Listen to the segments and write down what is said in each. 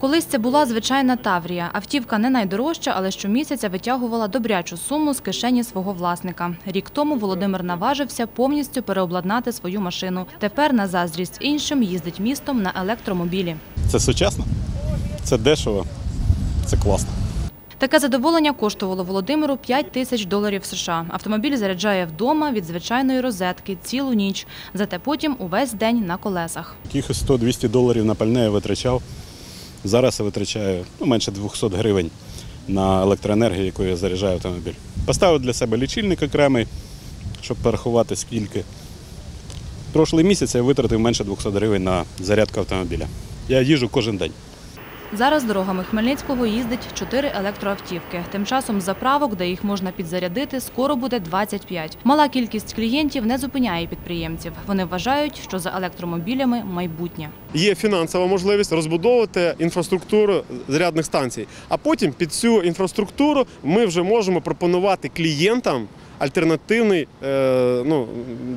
Колись це була звичайна Таврія. Автівка не найдорожча, але щомісяця витягувала добрячу суму з кишені свого власника. Рік тому Володимир наважився повністю переобладнати свою машину. Тепер на заздрість іншим їздить містом на електромобілі. Це сучасно, це дешево, це класно. Таке задоволення коштувало Володимиру 5 тисяч доларів США. Автомобіль заряджає вдома від звичайної розетки цілу ніч, зате потім увесь день на колесах. Якихось 100-200 доларів на пальне я витрачав. Зараз я витрачаю ну, менше 200 гривень на електроенергію, якою я заряджаю автомобіль. Поставив для себе лічильник окремий, щоб порахувати скільки. Прошлий місяць я витратив менше 200 гривень на зарядку автомобіля. Я їжджу кожен день. Зараз дорогами Хмельницького їздить чотири електроавтівки. Тим часом заправок, де їх можна підзарядити, скоро буде 25. Мала кількість клієнтів не зупиняє підприємців. Вони вважають, що за електромобілями майбутнє. Є фінансова можливість розбудовувати інфраструктуру зарядних станцій. А потім під цю інфраструктуру ми вже можемо пропонувати клієнтам. Альтернативний е, ну,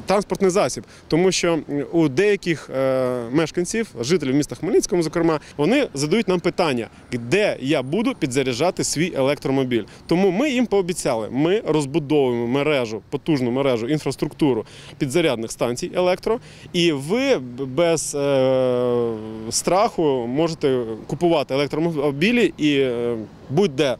транспортний засіб, тому що у деяких е, мешканців, жителів міста Хмельницького, зокрема, вони задають нам питання, де я буду підзаряджати свій електромобіль. Тому ми їм пообіцяли, ми розбудовуємо мережу, потужну мережу, інфраструктуру підзарядних станцій електро, і ви без е, страху можете купувати електромобілі і е, будь-де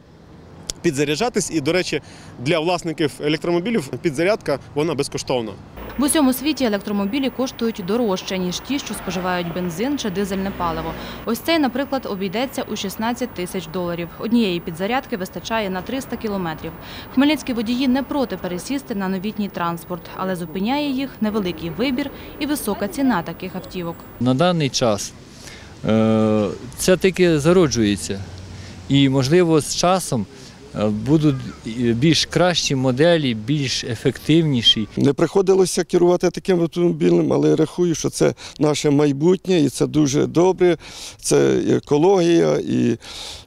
підзаряджатись. І, до речі, для власників електромобілів підзарядка вона безкоштовна. В усьому світі електромобілі коштують дорожче, ніж ті, що споживають бензин чи дизельне паливо. Ось цей, наприклад, обійдеться у 16 тисяч доларів. Однієї підзарядки вистачає на 300 кілометрів. Хмельницькі водії не проти пересісти на новітній транспорт, але зупиняє їх невеликий вибір і висока ціна таких автівок. На даний час е, це тільки зароджується. І, можливо, з часом будуть більш кращі моделі, більш ефективніші. Не приходилося керувати таким автомобілем, але я рахую, що це наше майбутнє і це дуже добре. Це і екологія, і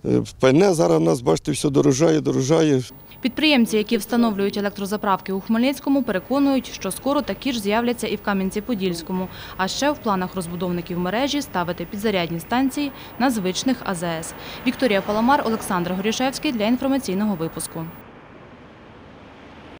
е, пальне зараз у нас, бачите, все дорожає, дорожає. Підприємці, які встановлюють електрозаправки у Хмельницькому, переконують, що скоро такі ж з'являться і в Кам'янці-Подільському. А ще в планах розбудовників мережі ставити підзарядні станції на звичних АЗС. Вікторія Паламар, Олександр Горішевський для інформаційного випуску.